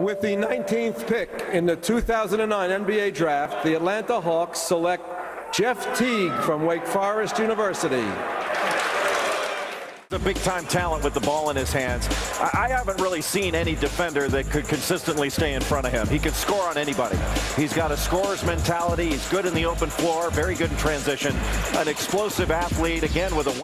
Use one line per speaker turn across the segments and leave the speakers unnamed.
With the 19th pick in the 2009 NBA Draft, the Atlanta Hawks select Jeff Teague from Wake Forest University.
A big time talent with the ball in his hands. I, haven't really seen any defender that could consistently stay in front of him. He can score on anybody. He's got a scorer's mentality. He's good in the open floor, very good in transition. An explosive athlete, again, with a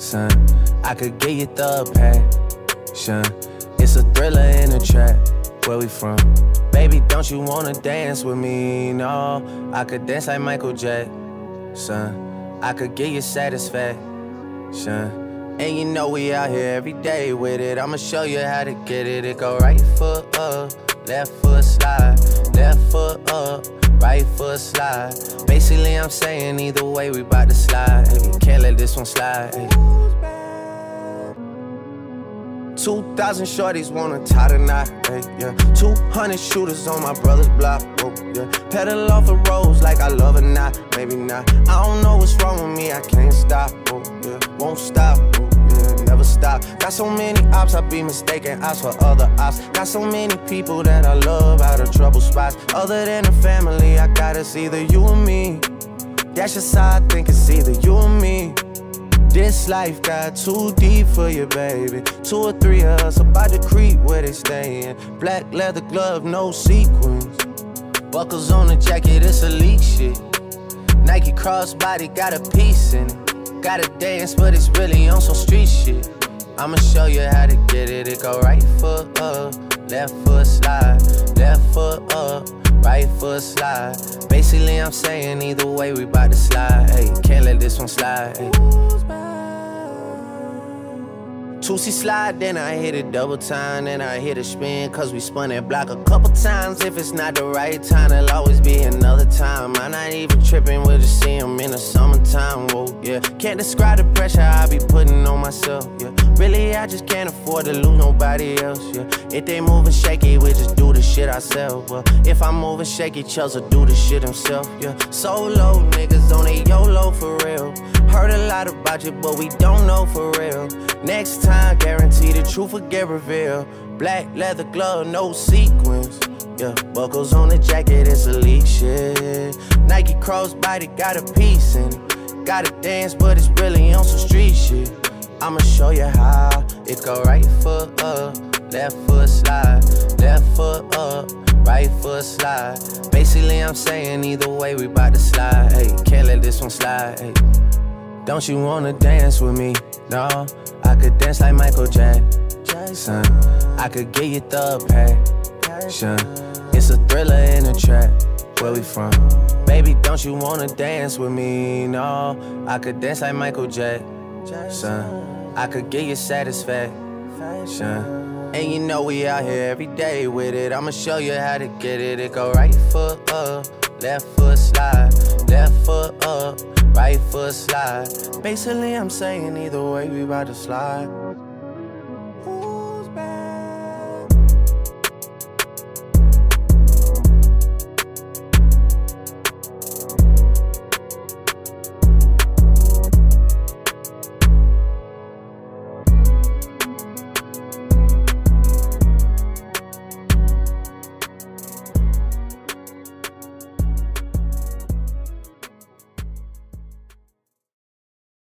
I could get you the passion. It's a thriller in a trap. Where we from? Baby, don't you wanna dance with me? No, I could dance like Michael Jackson. I could get you satisfaction. And you know we out here every day with it. I'ma show you how to get it. It go right foot up, left foot slide, left foot up, right foot slide. Basically, I'm saying either way we bout to slide. Can't let this one slide. 2,000 shorties wanna tie knot, hey, yeah. 200 shooters on my brother's block, oh, yeah. Pedal off the roads like I love it not, maybe not. I don't know what's wrong with me, I can't stop, oh, yeah. Won't stop, oh, yeah. Never stop. Got so many ops, I be mistaken ops for other ops. Got so many people that I love out of trouble spots. Other than the family, I gotta see either you or me. That's just how I think it's either you or me. This life got too deep for you, baby. Two or three of us about to creep where they stayin'. Black leather glove, no sequins. Buckles on the jacket, it's elite shit. Nike crossbody got a piece in it. Gotta dance, but it's really on some street shit. I'ma show you how to get it. It go right foot up, left foot slide, left foot up, right foot slide. Basically, I'm saying either way, we bout to slide. Hey, can't let this one slide. Toosie slide, then I hit it double time, then I hit a spin, cause we spun that block a couple times. If it's not the right time, it'll always be another time. I'm not even tripping, we'll just see him in the summertime, whoa, yeah. Can't describe the pressure I be putting on myself, yeah. Really, I just can't afford to lose nobody else, yeah. If they moving shaky, we just do the shit ourselves, well. If I'm moving shaky, Chubbs'll do the shit himself, yeah. Solo niggas on a YOLO for real. Heard a lot about you, but we don't know for real. Next time, guarantee the truth will get revealed. Black leather glove, no sequins. Yeah, buckles on the jacket, it's elite shit. Nike crossbody got a piece in. Gotta dance, but it's really on some street shit. I'ma show you how. It go right foot up, left foot slide, left foot up, right foot slide. Basically, I'm saying either way, we bout to slide. Hey, can't let this one slide. Hey. Don't you wanna dance with me? No, could dance like Michael Jackson. I could get you the passion. It's a thriller in a trap. Where we from? Baby, don't you wanna dance with me? No, I could dance like Michael Jackson. I could get you satisfaction. And you know we out here every day with it. I'ma show you how to get it. It go right foot up, left foot slide, left foot up right foot slide. Basically, I'm saying either way, we about to slide.